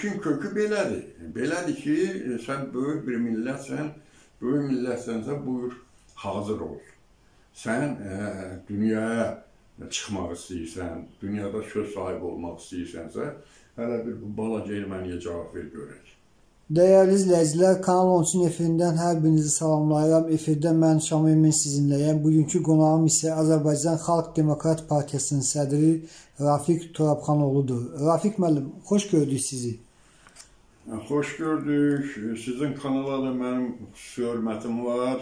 işin kökü belədir. Belədir ki, sən böyük bir millətsən, böyük millətsənsə buyur, hazır ol. Sən ə, dünyaya çıxmaq istəyirsən, dünyada söz sahibi olmaq istəyirsənsə, hələ bir balaca erməniyə cavab ver görək. Dəyərli izləyicilər, Kanal 13-ün efirindən hər birinizi salamlayıram. Efirdə mən Şamil Emin sizinləyəm. Bugünkü qonağım isə Azərbaycan Xalq Demokrat Partiyasının sədri Rafiq Turabxanoğludur. Rafiq müəllim, xoş gördük sizi. Xoş gördük. Sizin kanala da mənim xüsusi hörmətim var.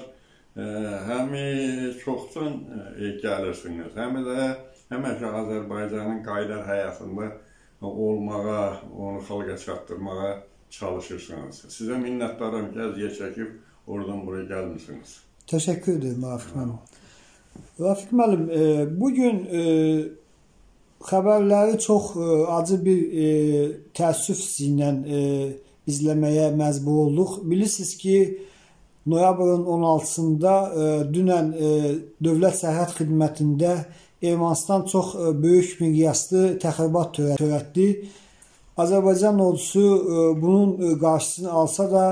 Həm çoxdan gəlirsiniz, həm də həmişə Azərbaycanın qayda həyatında olmağa, onu xalqa çatdırmağa çalışırsınız. Sizə minnətdaram ki, əziyyət çəkib oradan buraya gəlmisiniz. Təşəkkür edirəm Rafiq müəllim. Rafiq müəllim, e, bu gün e, xəbərləri çox e, acı bir e, təəssüf hissi e, izləməyə məcbur olduq. Bilirsiniz ki, noyabrın 16-sında e, dünən Dövlət Sərhəd Xidmətində Ermənistan çox böyük miqyaslı təxribat törətdi. Azərbaycan ordusu bunun qarşısını alsa da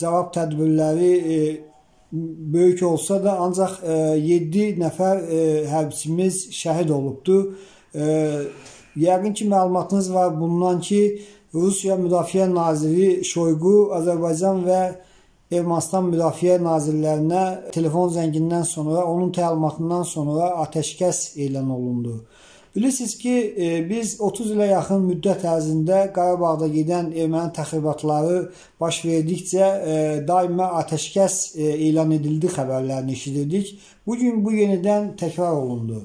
cavab tədbirləri böyük olsa da ancaq 7 nəfər hərbçimiz şəhid olubdu. Yəqin ki məlumatınız var bundan ki Rusiya Müdafiə naziri Şoyqu Azərbaycan və Ermənistan müdafiə nazirlərinə telefon zəngindən sonra, onun təlimatından sonra atəşkəs elan olundu. Bilirsiniz ki, e, biz 30 ilə yaxın müddət ərzində Qarabağda gedən erməni təxribatları baş verdikcə e, daima atəşkəs e, elan edildi xəbərlərini eşidirdik. Bu gün bu yenidən təkrar olundu.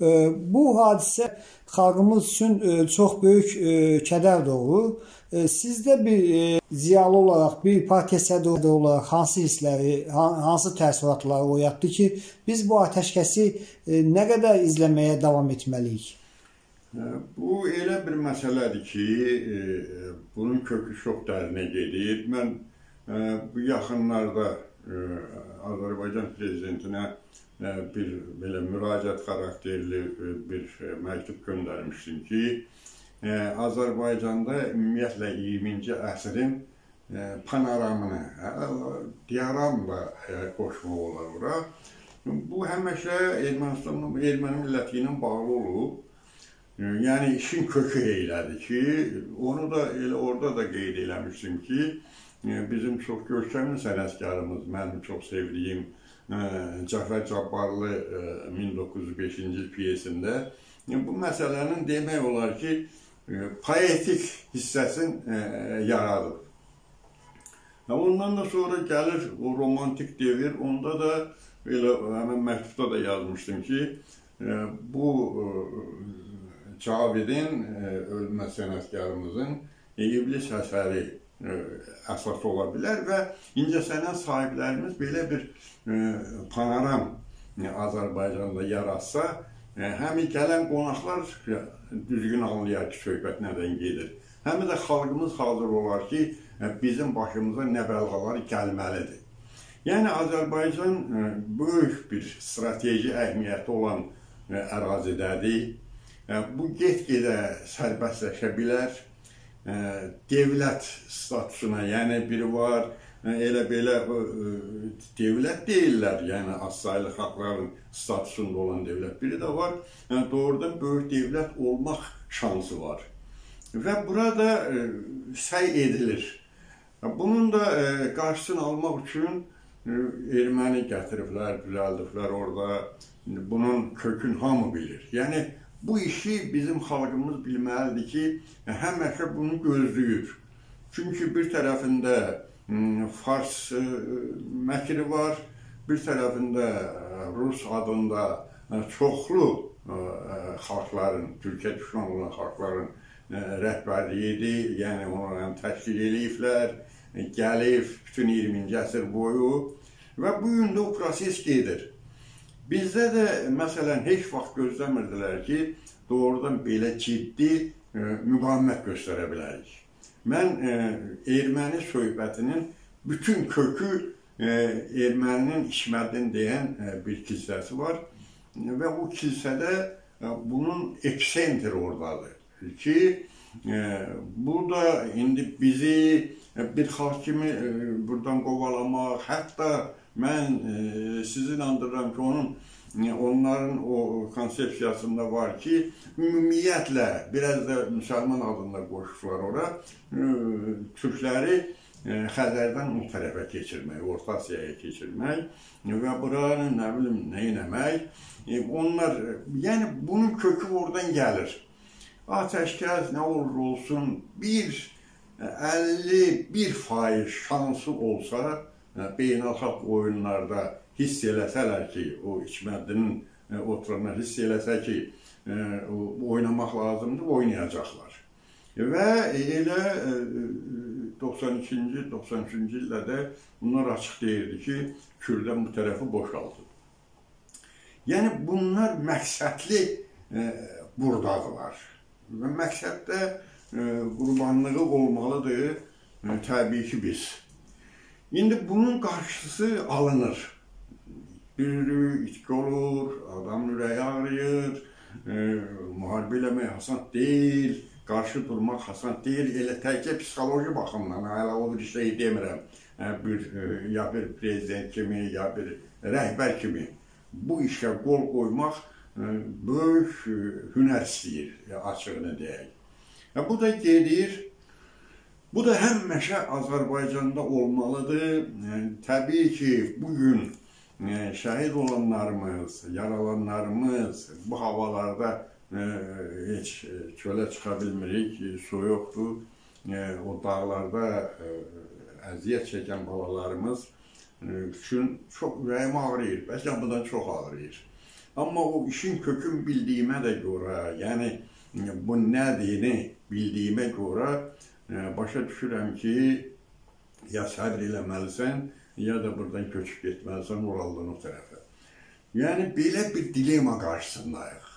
Bu hadisə xalqımız üçün çox böyük kədər doğurur. Sizdə bir ziyalı olaraq, bir partiya sədri olaraq hansı hissləri, hansı təəssüratları oyatdı ki, biz bu atəşkəsi nə qədər izləməyə davam etməliyik? Bu elə bir məsələdir ki, bunun kökü çox dərinə gedir. Mən bu yaxınlarda Azərbaycan prezidentinə bir belə müraciət xarakterli bir məktub göndərmişdim ki, Azərbaycanda ümumiyyətlə 20-ci əsrin panoramını, dioramla qoşmaq olar bura. Bu həmişə Ermənistanın, erməni milləti ilə bağlı olub. Yəni işin kökü elədir ki, onu da elə orada da qeyd eləmişdim ki, bizim çox görkəmli sənətkarımız, mənim çox sevdiyim Cəfər Cabbarlı 1905-ci piyesində bu məsələnin demək olar ki, poetik hissəsini e, yaradıb. Ondan da sonra gəlir o romantik devir, onda da elə həmin məktubda da yazmışdım ki, e, bu e, Cavidin ölmə sənətkarımızın iblis əsəri əsas ola bilər və incəsənət sahiblərimiz belə bir panoram Azərbaycanda yaratsa, həm gələn qonaqlar düzgün anlayar ki, söhbət nədən gedir. Həm də xalqımız hazır olar ki, bizim başımıza nə bəlğalar gəlməlidir. Yəni Azərbaycan böyük bir strateji əhəmiyyəti olan ərazidədir. Bu get-gedə sərbəstləşə bilər. Devlət statusuna, yəni biri var, elə belə dövlət deyirlər, yəni azsaylı xalqların statusunda olan dövlət. Biri də var, yəni doğrudan böyük dövlət olmaq şansı var. Və burada səy edilir. Bunun da qarşısını almaq üçün erməni gətiriblər, düzəldiblər orada. Bunun kökün hamı bilir. Yəni bu işi bizim xalqımız bilməlidir ki, həmişə bunu gözləyir. Çünki bir tərəfində Fars məkri var. Bir tərəfində Rus adında çoxlu xalqların, Türkiyə düşman olan xalqların rəhbərliyidir. Yəni onları təşkil eləyiblər, gəlib bütün 20-ci əsr boyu və bu gün də o proses gedir. Bizdə də məsələn heç vaxt gözləmirdilər ki, doğrudan belə ciddi müqavimət göstərə bilərik. Mən e, erməni söhbətinin bütün kökü e, erməninin İşmədin deyən e, bir kilsəsi var və o kilsədə e, bunun epsentri oradadır ki, Bu da indi bizi bir xalq kimi buradan qovalamaq, hətta mən sizi inandırıram ki, onun onların o konsepsiyasında var ki, ümumiyyətlə biraz da müsəlman adında qoşublar ora, türkləri Xəzərdən o tərəfə keçirmək, Orta Asiyaya keçirmək və buranı nə bilim nə etmək. Onlar yəni bunun kökü oradan gəlir. Atəşkəs nə olur olsun, bir 51% şansı olsa beynəlxalq oyunlarda hiss eləsələr ki, o İçməddinin oturana hiss eləsə ki, oynamaq lazımdır, oynayacaqlar. Və elə 92-ci, 93-cü illərdə bunlar açıq deyirdi ki, Kürdən bu tərəfi boşaltın. Yəni bunlar məqsədli e, buradadılar. Və məqsəddə e, qurbanlığı olmalıdır e, təbii ki biz. İndi bunun qarşısı alınır. Bir itki olur, adam ürəyi ağrıyır, e, müharibə eləmək asan deyil qarşı durmaq asan deyil, elə təkcə psixoloji baxımdan, hələ o bir şey demirəm, bir ya bir prezident kimi, ya bir rəhbər kimi bu işə qol qoymaq böyük hünər istəyir, açığını deyək. Bu da gedir, bu da həmişə Azərbaycanda olmalıdır. Təbii ki, bugün şəhid olanlarımız, yaralanlarımız bu havalarda heç çölə çıxa bilmirik, su yoxdur. O dağlarda əziyyət çəkən balalarımız üçün çox ürəyim ağrıyır, bəlkə bundan çox ağrıyır. Amma o işin kökün bildiyimə də görə, yəni bu nədiyini bildiyimə görə başa düşürəm ki, ya səbr eləməlisən, ya da buradan köçüb getməlisən Uraldan o tərəfə. Yəni belə bir dilema qarşısındayıq.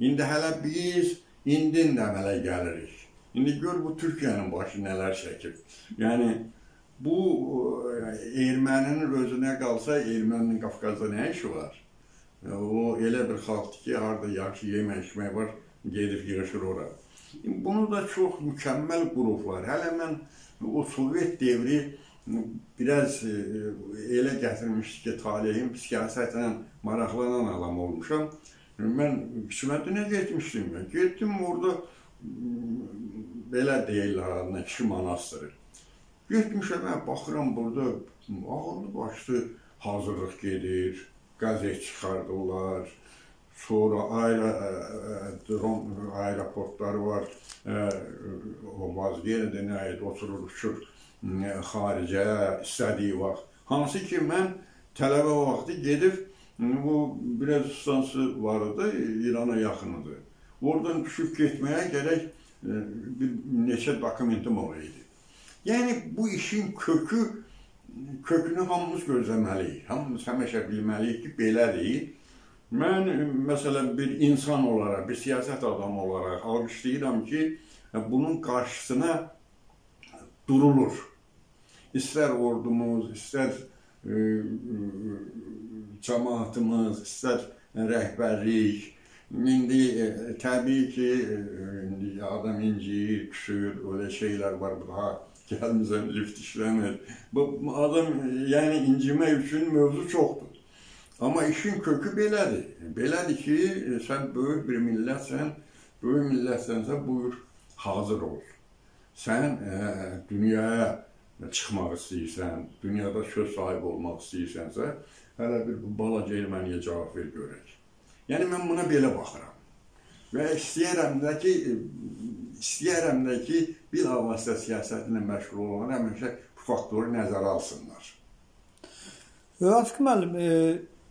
İndi hələ biz indin əmələ gəlirik. İndi gör bu Türkiyənin başı nələr çəkir. Yəni bu e, erməninin özünə qalsa, erməninin Qafqazda nə işi var? E, o elə bir xalqdır ki, harda yaxşı yemək içmək var, gedib yığışır ora. Bunu da çox mükəmməl qruplar. Hələ mən o Sovet devri biraz e, elə gətirmişdi ki, talihim siyasətlə maraqlanan adam olmuşam. Mən Hikmətdinə getmişdim. Getdim orada belə deyirlər adına kişi monastırı. Getmişəm mən baxıram burada ağırlı başlı hazırlıq gedir, qəzet çıxardırlar. Sonra ayrı dron aeroportları var. O vazgeçdə nə edir, oturur, uçur xaricə istədiyi vaxt. Hansı ki mən tələbə vaxtı gedib Bu biraz distansı var idi, İrana yaxınıdır. Oradan düşüb getməyə gərək bir neçə dokumentim olaydı. Yəni bu işin kökü kökünü hamımız gözləməliyik. Hamımız həmişə bilməliyik ki, belədir. Mən məsələn bir insan olaraq, bir siyasət adamı olaraq alqışlayıram ki, bunun qarşısına durulur. İstər ordumuz, istər cəmaatımız, istər rəhbərlik, indi e, təbii ki, e, adam inciyir, küsür, öyle şeyler var, daha gəlmizən lift işləmir. Bu adam, yəni incimək üçün mövzu çoxdur. Amma işin kökü belədir. Belədir ki, e, sən böyük bir millətsən, böyük millətsənsə buyur, hazır ol. Sən e, dünyaya çıxmaq istəyirsən, dünyada söz sahibi olmaq istəyirsənsə, hələ bir bu balaca erməniyə cavab ver görək. Yəni mən buna belə baxıram. Və istəyərəm də ki, istəyərəm də ki, bir avasitə siyasətlə məşğul olan həmişə bu faktoru nəzərə alsınlar. Rafiq müəllim, e,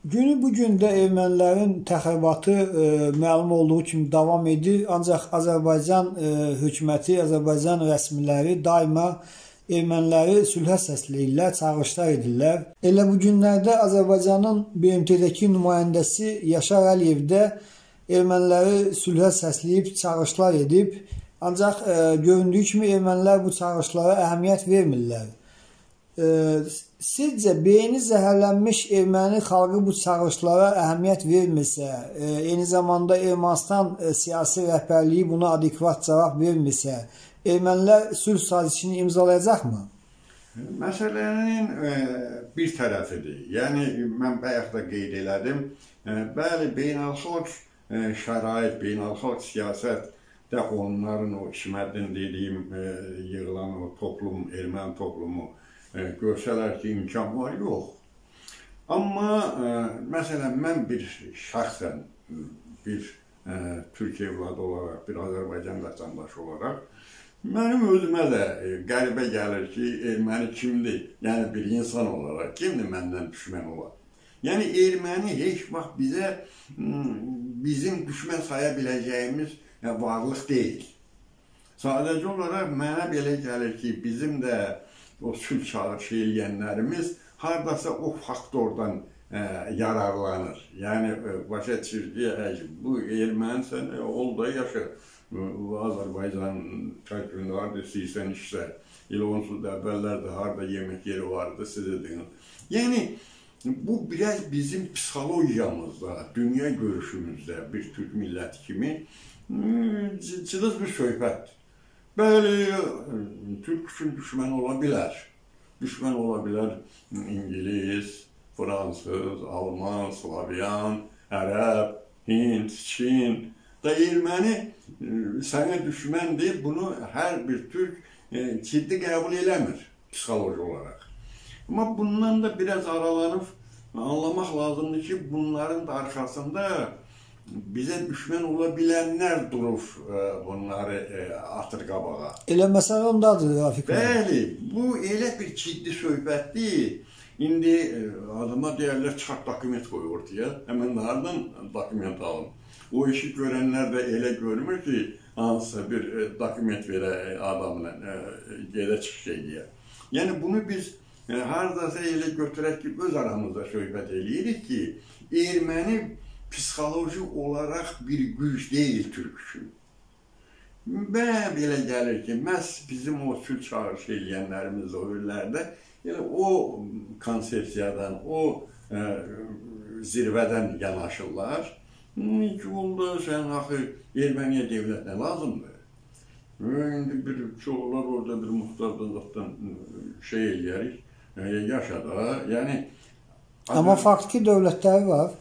günü bu gündə ermənilərin təxribatı e, məlum olduğu kimi davam edir, ancaq Azərbaycan e, hökuməti, Azərbaycan rəsmiləri daima erməniləri sülhə səsləyirlər, çağırışlar edirlər. Elə bu günlərdə Azərbaycanın BMT-dəki nümayəndəsi Yaşar Əliyev də erməniləri sülhə səsləyib, çağırışlar edib. Ancaq e, göründüyü kimi ermənilər bu çağırışlara əhəmiyyət vermirlər. Sizcə beyni zəhərlənmiş erməni xalqı bu çağırışlara əhəmiyyət vermirsə, eyni zamanda Ermənistan siyasi rəhbərliyi buna adekvat cavab vermirsə, ermənilər sülh sazişini imzalayacaqmı? Məsələnin bir tərəfidir. Yəni mən bayaq da qeyd elədim. Bəli, beynəlxalq şərait, beynəlxalq siyasət də onların o İşməddin dediyim yığılan o toplum, erməni toplumu görsələr ki, imkan var, yox. Amma e, məsələn mən bir şəxsən bir e, Türkiyə evladı olaraq, bir Azərbaycan vətəndaşı olaraq Mənim özümə də e, qəribə gəlir ki, erməni kimdir? Yəni bir insan olaraq kimdir məndən düşmən olar? Yəni erməni heç vaxt bizə bizim düşmən saya biləcəyimiz e, varlıq deyil. Sadəcə olaraq mənə belə gəlir ki, bizim də o sülh çağırışı eləyənlərimiz hardasa o faktordan ə, e, yararlanır. Yəni başa düşür ki, bu ermənisən, ol da yaşa Azərbaycan tək günlərdə istəyirsən işlər. Elə onsuz da əvvəllər də harda yemək yeri vardı, sizə deyim. Yəni bu biraz bizim psixologiyamızda, dünya görüşümüzdə bir türk milləti kimi cılız bir söhbətdir. Bəli, Türk üçün düşmən ola bilər. Düşmən ola bilər İngilis, Fransız, Alman, Slavyan, Ərəb, Hind, Çin, da erməni e, sənə düşməndir, bunu hər bir türk e, ciddi qəbul eləmir psixoloji olaraq. Amma bundan da biraz aralanıb anlamaq lazımdır ki, bunların da arxasında bizə düşmən ola bilənlər durub e, bunları atır qabağa. Elə məsələ ondadır, Rafiq. Bəli, bu elə bir ciddi söhbətdir. İndi adama deyərlər çıxart dokument qoy ortaya. Həmən hardan dokument alın? O işi görənlər də elə görmür ki, hansısa bir e, dokument verə adamla e, gedə çıxış eləyə. Yəni bunu biz e, hardasa elə götürək ki, öz aramızda söhbət eləyirik ki, erməni psixoloji olaraq bir güc deyil türk üçün. Və belə gəlir ki, məhz bizim o sülh çağırış eləyənlərimiz o illərdə yəni o konsepsiyadan, o ə, zirvədən yanaşırlar ki, onda sən axı Erməniyə devlət nə lazımdır? İndi bir çoxlar orada bir muhtarlıqdan şey eləyərik, yaşada, yəni... Amma faktiki dövlətləri var.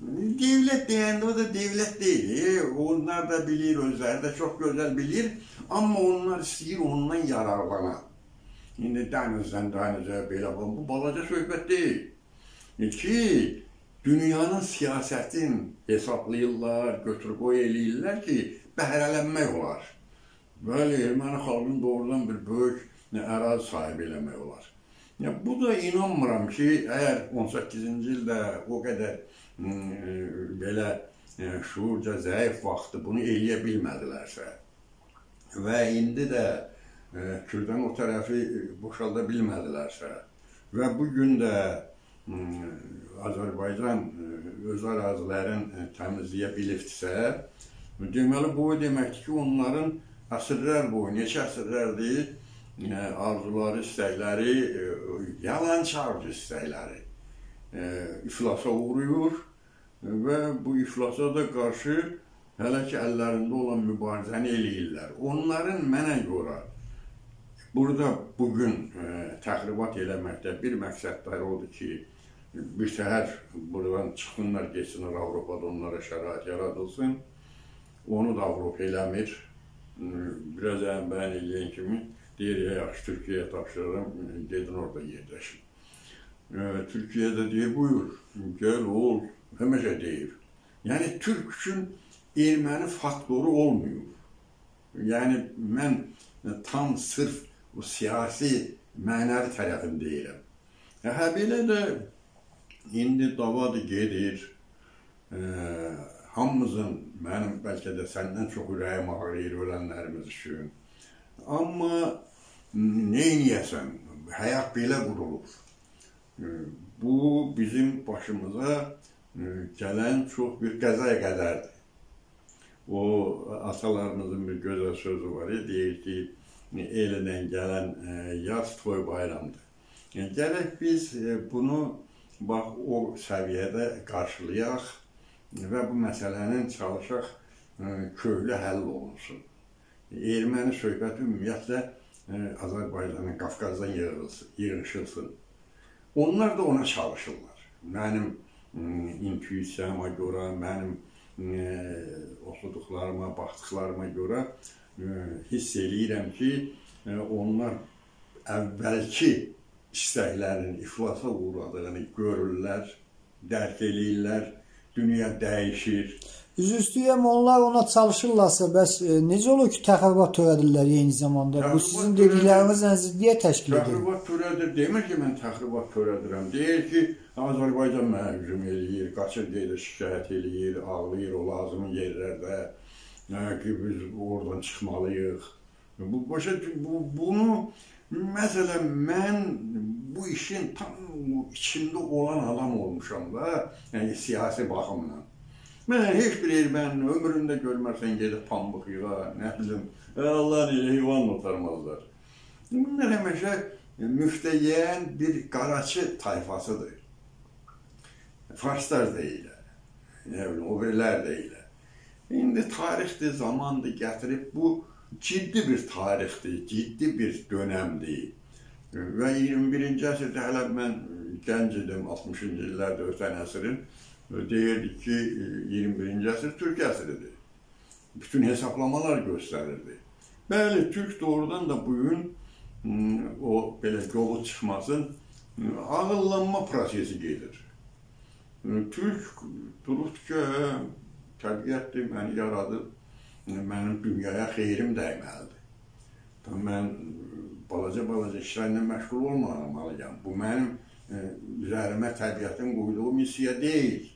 Devlet deyəndə o da devlet deyil. Onlar da bilir, özləri də çox gözəl bilir. Amma onlar istəyir ondan yararlana. İndi dənizdən dənizə belə, bu balaca söhbət deyil. Ki, dünyanın siyasətin hesablayırlar, götür-qoy eləyirlər ki, bəhrələnmək olar. Bəli, erməni xalqını doğrudan bir böyük ərazi sahibi eləmək olar. Ya, bu da inanmıram ki, əgər 18-ci ildə o qədər belə şuurca zəif vaxtı bunu eləyə bilmədilərsə və indi də Kürdən o tərəfi boşalda bilmədilərsə və bu gün də Azərbaycan öz ərazilərini təmizləyə bilibdirsə, deməli bu o deməkdir ki, onların əsrlər boyu, neçə əsrlərdir arzuları, istəkləri, yalançı arzu istəkləri iflasa uğrayır və bu iflasa da qarşı hələ ki əllərində olan mübarizəni eləyirlər. Onların mənə görə burada bugün təxribat eləməkdə bir məqsədləri odur ki, bir səhər buradan çıxsınlar, geçsinlər Avropada onlara şərait yaradılsın. Onu da Avropa eləmir. Biraz bəyan eləyən kimi deyir, ya yaxşı, Türkiyəyə tapşırıram, gedin orada yerləşin. Türkiyə də deyir, buyur, gəl, ol, həmişə deyir. Yəni, Türk üçün erməni faktoru olmuyor. Yəni, mən tam sırf o siyasi, mənəvi tərəfini deyirəm. Hə, belə də indi davadır gedir. E, hamımızın, mənim bəlkə də səndən çox ürəyim ağrıyır ölənlərimiz üçün. Amma neyniyəsən? Həyat belə qurulur. Bu bizim başımıza gələn çox bir qəzaya qədərdir. O atalarımızın bir gözəl sözü var, deyir ki, elindən gələn e, yaz toy bayramdır. Gərək biz bunu bax o səviyyədə qarşılayaq və bu məsələnin çalışaq köklü həll olunsun. Erməni söhbəti ümumiyyətlə Azərbaycanın Qafqazdan yığışılsın. Onlar da ona çalışırlar. Mənim intuisiyama görə, mənim oxuduqlarıma, baxdıqlarıma görə hiss eləyirəm ki, onlar əvvəlki istəklərin iflasa uğradığını görürlər, dərk eləyirlər, dünya dəyişir. Üzr istəyirəm, onlar ona çalışırlarsa, bəs e, necə olur ki, təxribat törədirlər eyni zamanda? Təxribat Bu sizin dedikləriniz nəzirliyə təşkil edir. Təxribat törədir, demir ki, mən təxribat törədirəm. Deyir ki, Azərbaycan mənə hücum eləyir, qaçır deyir, şikayət eləyir, ağlayır o lazımi yerlərdə. Ki, biz oradan çıxmalıyıq. Bu başa bu, bunu məsələn mən bu işin tam içində olan adam olmuşam da, yəni siyasi baxımdan. Mən heç bir erməni ömründə görmərsən gedib pambıq yığa, nə bilim, Allah heyvan otarmazlar. Bunlar həmişə müftəyən bir qaraçı tayfasıdır. Farslar elə, nə bilim, o birilər də elə. İndi tarixdir, zamandır, gətirib bu ciddi bir tarixdir, ciddi bir dönəmdir. Və 21-ci əsrdə hələ mən gənc idim, 60-cı illərdə ötən əsrin deyirdik ki 21-ci əsr Türk əsridir. Bütün hesablamalar göstərirdi. Bəli, Türk doğrudan da bugün o belə yolu çıxmasın ağıllanma prosesi gedir. Türk durub ki, təbiətdir, məni yaradıb, mənim dünyaya xeyrim dəyməlidir. Mən balaca-balaca işlərlə məşğul olmamalıyam. Bu mənim üzərimə təbiətin qoyduğu missiya deyil.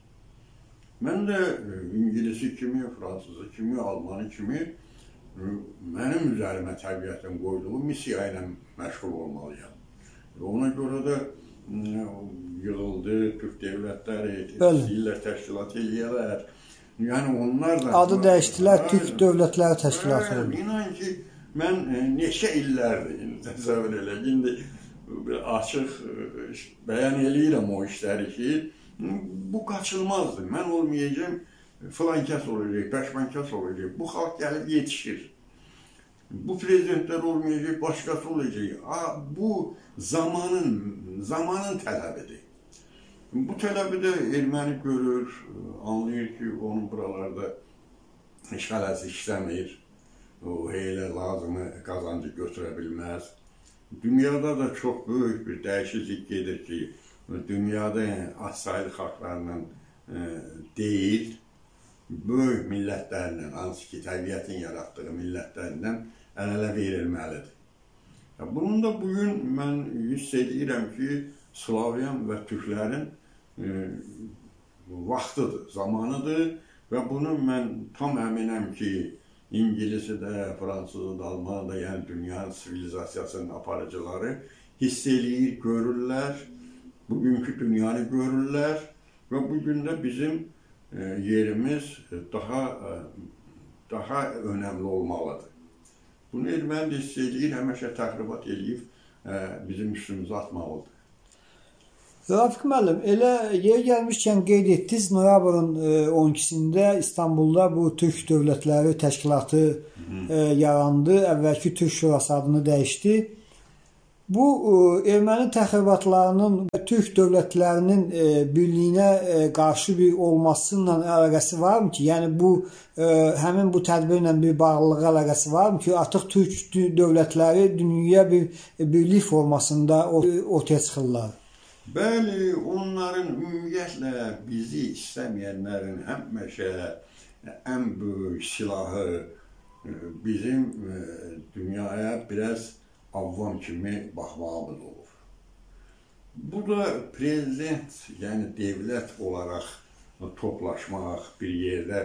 Mən də e, ingilisi kimi, fransızı kimi, almanı kimi e, mənim üzərimə təbiətin qoyduğu missiya ilə məşğul olmalıyam. Ona görə də e, yığıldı, Türk dövlətləri, istəyirlər təşkilat eləyərlər. Yəni onlar da... Adı dəyişdilər, Türk Dövlətləri Təşkilatı oldu. İnan ki, mən neçə illərdir, təsəvvür elə, indi açıq bəyan eləyirəm o işləri ki, bu qaçılmazdır. Mən olmayacağım, filan kəs olacaq, bəşmən kəs olacaq. Bu xalq gəlib yetişir. Bu prezidentlər olmayacaq, başqası olacaq. Bu zamanın, zamanın tələbidir. Bu tələbi də erməni görür, anlayır ki, onun buralarda işğaləsi işləmir. O elə lazımı qazancı götürə bilməz. Dünyada da çox böyük bir dəyişiklik gedir ki, dünyada yəni azsaylı xalqlarla e, deyil, böyük millətlərlə, hansı ki, təbiətin yaratdığı millətlərlə əl-ələ verilməlidir. Bunun da bugün mən hiss edirəm ki, Slavyan və Türklərin e, vaxtıdır, zamanıdır və bunu mən tam əminəm ki, İngilisi də, Fransızı da, Almanı da, yəni dünyanın sivilizasiyasının aparıcıları hiss eləyir, görürlər bugünkü dünyanı görürlər və bu gün də bizim e, yerimiz daha e, daha önəmli olmalıdır. Bunu erməni də hiss edir, həmişə təxribat eləyib e, bizim üstümüzə atmalıdır. Rafiq müəllim, elə yer gəlmişkən qeyd etdiniz, noyabrın 12-sində İstanbulda bu Türk Dövlətləri Təşkilatı Hı yarandı. Əvvəlki Türk Şurası adını dəyişdi. Bu e, erməni təxribatlarının türk dövlətlərinin e, birliyinə e, qarşı bir olması ilə əlaqəsi varmı ki, yəni bu həmin bu tədbirlə bir bağlılığı əlaqəsi varmı ki, artıq türk dövlətləri dünyaya bir birlik formasında ortaya çıxırlar? Bəli, onların ümumiyyətlə bizi istəməyənlərin həmişə ən böyük silahı bizim dünyaya biraz avvam kimi baxmağımız olur. Bu da prezident, yəni dövlət olaraq toplaşmaq, bir yerdə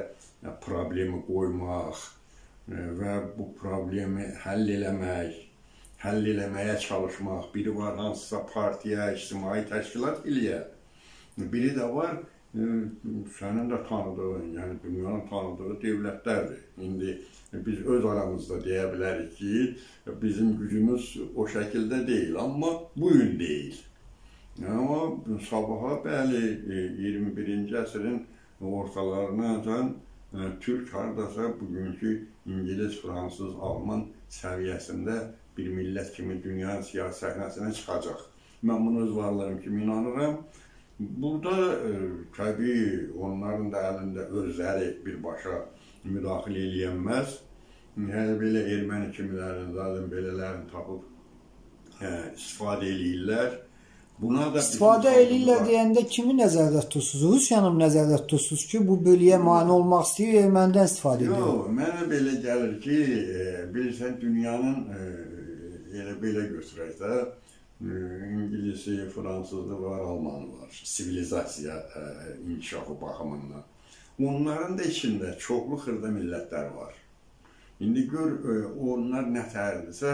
problemi qoymaq e, və bu problemi həll eləmək, həll eləməyə çalışmaq. Biri var hansısa partiya, ictimai təşkilat eləyə. Biri də var sənin də tanıdığın, yəni dünyanın tanıdığı dövlətlərdir. İndi biz öz aramızda deyə bilərik ki, bizim gücümüz o şəkildə deyil, amma bu gün deyil. Amma sabaha bəli 21-ci əsrin ortalarınacan Türk hardasa bugünkü İngilis, Fransız, Alman səviyyəsində bir millət kimi dünya siyasi səhnəsinə çıxacaq. Mən bunu öz varlığım kimi inanıram. Burada e, təbii onların da əlində özləri birbaşa müdaxilə eləyənməz. Yəni belə erməni kimilərin, zaten belələrini tapıb hə, istifadə eləyirlər. Buna da istifadə eləyirlər deyəndə kimi nəzərdə tutursunuz? Rusiyanı nəzərdə tutursunuz ki, bu bölüyə mane olmaq istəyir, ermənidən istifadə edir. Yox, mənə belə gəlir ki, e, bilirsən dünyanın e, elə belə götürək də İngilisi, Fransızı var, Almanı var. Sivilizasiya e, inkişafı baxımından. Onların da içində çoxlu xırda millətlər var. İndi gör e, onlar nə tərdirsə,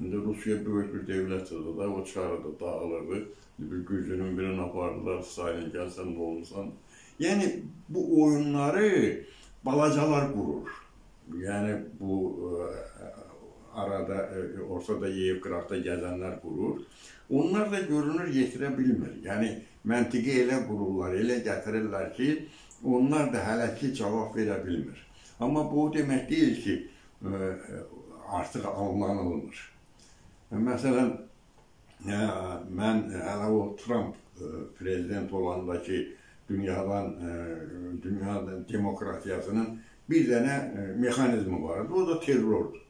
indi Rusiya böyük bir dövlət idi da, o çarıdı, dağılırdı. Bir gücünün birini apardılar, Stalin gəlsən də olursan. Yəni bu oyunları balacalar qurur. Yəni bu ə, e, arada e, ortada yeyib qıraqda gəzənlər qurur. Onlar da görünür yetirə bilmir. Yəni məntiqi elə qururlar, elə gətirirlər ki, onlar da hələ ki cavab verə bilmir. Amma bu demək deyil ki, e, artıq alınılmır. Məsələn, mən hələ o Trump prezident olanda ki, dünyadan dünyanın demokratiyasının bir dənə mexanizmi vardı. O da terrordur.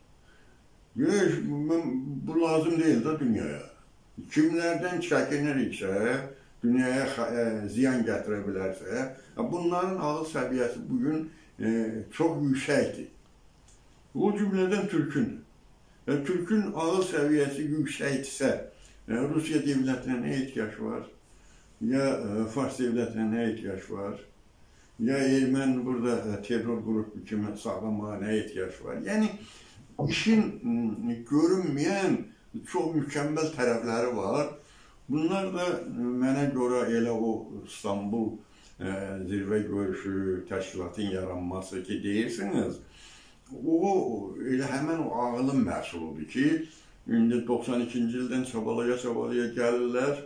Yox, bu lazım deyil də dünyaya. Kimlərdən çəkiniriksə, dünyaya ziyan gətirə bilərsə, bunların ağıl səviyyəsi bugün çox yüksəkdir. O cümlədən Türkün. E, Türkün ağıl səviyyəsi yüksəkdirsə, e, Rusiya dövlətinə nə ehtiyac var? Ya e, Fars dövlətinə nə ehtiyac var? Ya erməni burada terror qrupu kimi sağlamağa nə ehtiyac var? Yəni, işin görünməyən çox mükəmməl tərəfləri var. Bunlar da mənə görə elə o İstanbul zirvə görüşü təşkilatın yaranması ki, deyirsiniz, o elə həmən o ağılın məhsuludur ki, indi 92-ci ildən çabalaya-çabalaya gəlirlər.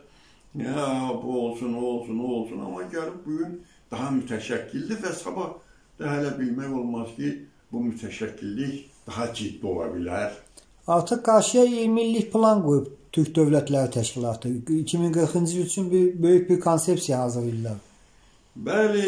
Ya bu olsun, o olsun, o olsun, amma gəlib bu gün daha mütəşəkkildir və sabah da hələ bilmək olmaz ki, bu mütəşəkkillik daha ciddi ola bilər. Artıq qarşıya 20 illik plan qoyub Türk Dövlətləri Təşkilatı 2040-cı il üçün bir böyük bir konsepsiya hazırlayırlar. Bəli,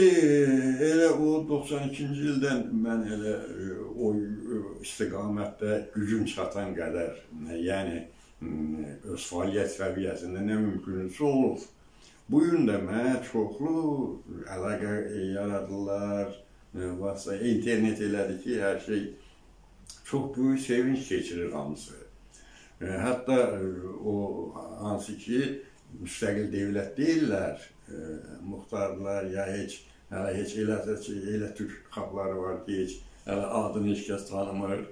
elə o 92-ci ildən mən elə e, o e, istiqamətdə gücüm çatan qədər, yəni öz fəaliyyət səviyyəsində nə mümkünsə olub. Bu gün də mənə çoxlu əlaqə yaradırlar, e, varsa internet elədi ki, hər şey çox böyük sevinç keçirir hamısı. E, hətta e, o hansı ki müstəqil dövlət deyirlər, e, muxtarlar ya heç hələ heç elə elə türk xalqları var ki, heç hələ adını heç kəs tanımır.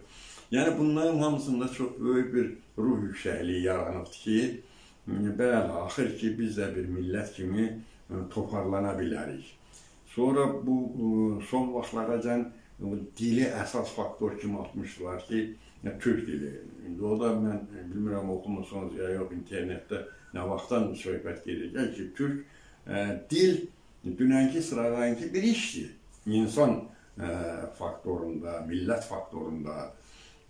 Yəni bunların hamısında çox böyük bir ruh yüksəkliyi yaranıbdır ki, bəli, axır ki biz də bir millət kimi toparlana bilərik. Sonra bu son vaxtlara dili əsas faktor kimi atmışdılar ki, türk dili. İndi o da mən bilmirəm oxumusunuz ya yox internetdə nə vaxtdan söhbət gedir ki, türk dil dünənki sıradakı bir işdir. İnsan ə, faktorunda, millət faktorunda.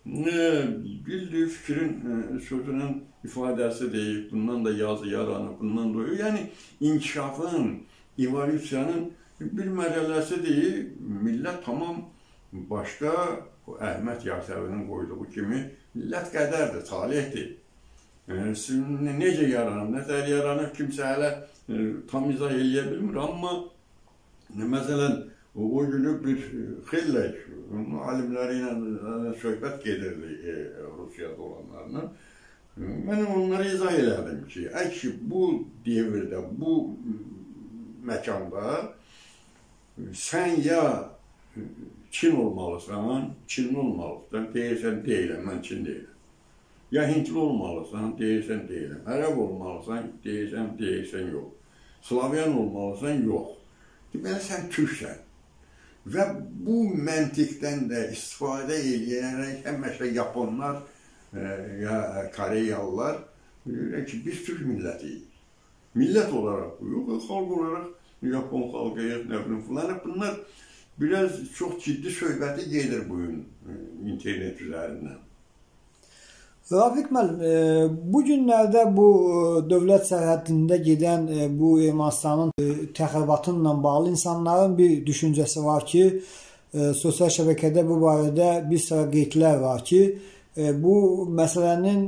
Bildiyi fikrin ə, sözünün ifadəsidir. Bundan da yazı yaranır, bundan da yəni inkişafın, evolyusiyanın bir mərhələsidir. Millət tamam başqa Əhməd Yasəvinin qoyduğu kimi millət qədərdir, talihdir. Necə yaranıb, nətər yaranıb kimsə hələ e, tam izah eləyə bilmir, amma məsələn, o günü bir xeyli alimləri ilə söhbət gedirdi e, Rusiyada olanlarla. Mən onlara izah elədim ki, əgər bu devirdə, bu məkanda sən ya Çin olmalısan, Çinli olmalısan, deyirsən deyiləm, mən Çin deyiləm. Ya Hintli olmalısan, deyirsən deyiləm. Ərəb olmalısan, deyirsən, deyirsən yox. Slavyan olmalısan, yox. deməli sən türksən. Və bu məntiqdən də istifadə edərək həmişə Yaponlar e, ya Koreyalılar deyirlər ki, biz türk millətiyik. Millət olaraq yox, xalq olaraq Yapon xalqıyıq, nə bilim filan. Bunlar biraz çox ciddi söhbəti gedir bu gün e, internet üzərindən. Rafiq müəllim, e, bu günlərdə bu e, dövlət sərhədində gedən e, bu Ermənistanın təxribatı ilə bağlı insanların bir düşüncəsi var ki, sosial şəbəkədə bu barədə bir sıra qeydlər var ki, bu məsələnin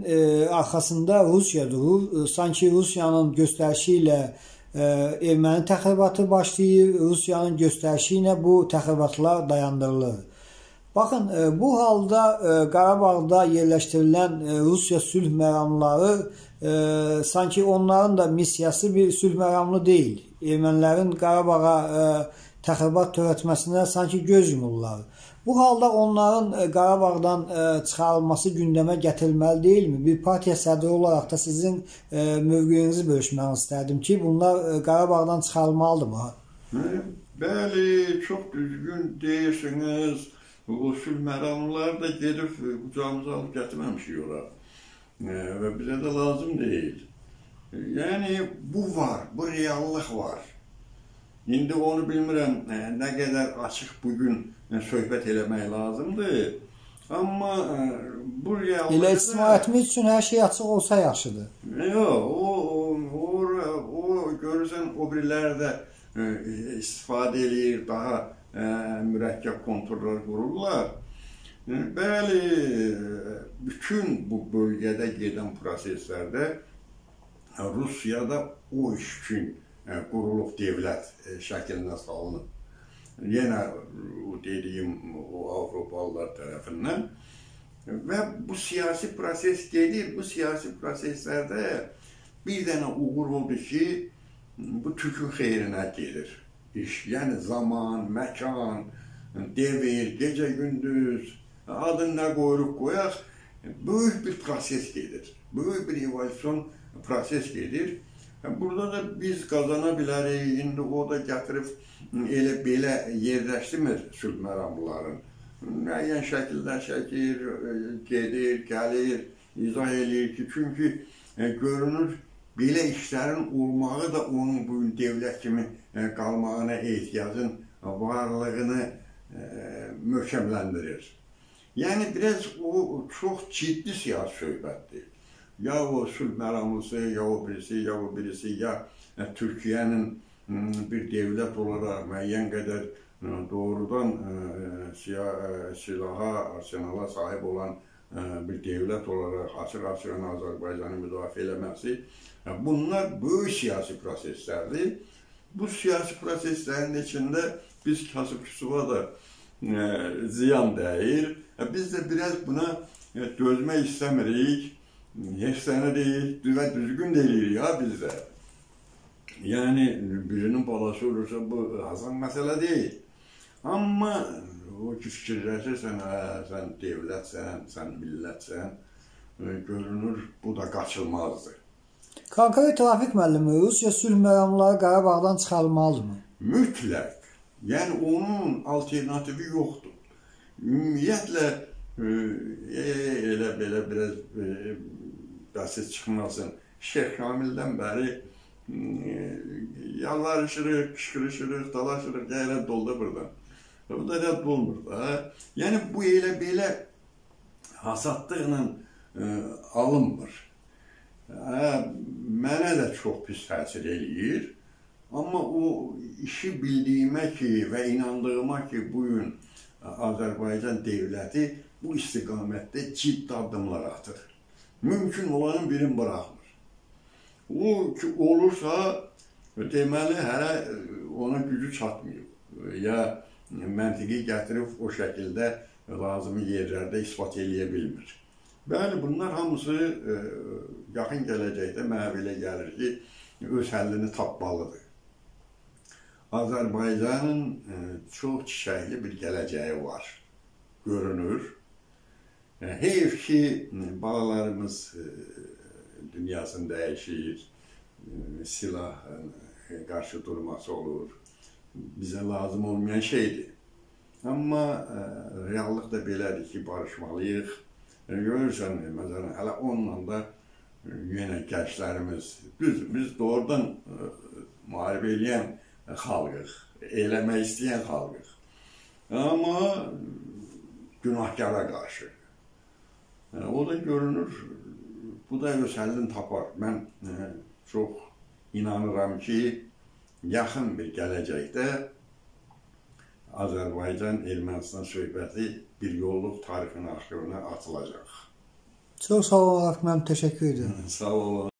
arxasında Rusiya durur. Sanki Rusiyanın göstərişi ilə erməni təxribatı başlayır, Rusiyanın göstərişi ilə bu təxribatlar dayandırılır. Baxın, e, bu halda e, Qarabağda yerləşdirilən e, Rusiya sülh məramları sanki onların da missiyası bir sülh məramlı deyil. Ermənilərin Qarabağa təxribat törətməsinə sanki göz yumurlar. Bu halda onların Qarabağdan çıxarılması gündəmə gətirilməli deyilmi? Bir partiya sədri olaraq da sizin mövqeyinizi bölüşməyi istərdim ki, bunlar Qarabağdan çıxarılmalıdırmı? Bəli, çox düzgün deyirsiniz usul məramlıları da gedib qucağımıza alıb gətirməmişik ora. E, və bizə də lazım deyil. E, yəni bu var, bu reallıq var. İndi onu bilmirəm e, nə qədər açıq bu gün e, söhbət eləmək lazımdır. Amma e, bu reallıq Elə ictimaiyyətimiz üçün hər şey açıq olsa yaxşıdır. Yox, o o o, o görürsən o biriləri də e, istifadə eləyir daha mürəkkəb konturlar qururlar. Bəli, bütün bu bölgədə gedən proseslərdə Rusiyada o iş üçün qurulub dövlət şəklinə salınıb. Yenə o dediyim o Avropalılar tərəfindən və bu siyasi proses gedir. Bu siyasi proseslərdə bir dənə uğur oldu ki, bu Türkün xeyrinə gedir iş. Yəni zaman, məkan, devir, gecə gündüz, adını nə qoyuruq qoyaq, böyük bir proses gedir. Böyük bir evolyusiyon proses gedir. Burada da biz qazana bilərik. İndi o da gətirib elə belə yerləşdirmir sülh məramlıların. Müəyyən şəkildə şəkil gedir, gəlir, izah eləyir ki, çünki e, görünür belə işlərin olmağı da onun bu gün dövlət kimi e, qalmağına ehtiyacın varlığını e, möhkəmləndirir. Yəni biraz o çox ciddi siyasi söhbətdir. Ya o sülh məramlısı, ya o birisi, ya o birisi, ya e, Türkiyənin bir dövlət olaraq müəyyən qədər doğrudan silaha, arsenala sahib olan bir dövlət olaraq açıq-açıq Azərbaycanı müdafiə eləməsi Bunlar böyük siyasi proseslərdir. Bu siyasi proseslərin içində biz kasıb-küsuba da e, ziyan dəyir. Biz də biraz buna e, dözmək istəmirik. Heç sənə deyil, və düzgün deyirik ya biz də. Yəni, birinin balası olursa bu asan məsələ deyil. Amma o ki, fikirləşirsən, hə, sən devlətsən, sən millətsən, görünür, bu da qaçılmazdır. Konkret Rafiq müəllimi, Rusiya sülh məramları Qarabağdan çıxarılmalıdırmı? Mütləq. Yəni onun alternativi yoxdur. Ümumiyyətlə e, e, elə belə biraz e, bəsit çıxmasın. Şeyx Kamildən bəri e, yalvarışırıq, qışqırışırıq, dalaşırıq, gələ dolda buradan. Bu da rədd olmur da. Yəni bu elə belə hasadlıqla e, alınmır. Hə, mənə də çox pis təsir eləyir. Amma o işi bildiyimə ki və inandığıma ki, bu gün Azərbaycan dövləti bu istiqamətdə ciddi addımlar atır. Mümkün olanın birini buraxmır. O ki olursa, deməli hələ ona gücü çatmıyor. Ya məntiqi gətirib o şəkildə lazımi yerlərdə ispat eləyə bilmir. Bəli, bunlar hamısı e, yaxın gələcəkdə mənə belə gəlir ki, öz həllini tapmalıdır. Azərbaycanın e, çox çiçəkli bir gələcəyi var, görünür. E, heyf ki, balalarımız e, dünyasını dəyişir, silah qarşı durması olur. Bizə lazım olmayan şeydir. Amma ə, reallıq da belədir ki, barışmalıyıq. E, görürsən, məsələn, hələ onunla da ə, yenə gənclərimiz, düz biz doğrudan ə, müharibə edən xalqıq, eləmək istəyən xalqıq. Amma günahkara qarşı. E, o da görünür, bu da öz həllini tapar. Mən ə, çox inanıram ki, yaxın bir gələcəkdə Azərbaycan-Ermənistan söhbəti bir yolluq tarixin arxivına atılacaq. Çox sağ olun, mən təşəkkür edirəm. Sağ olun.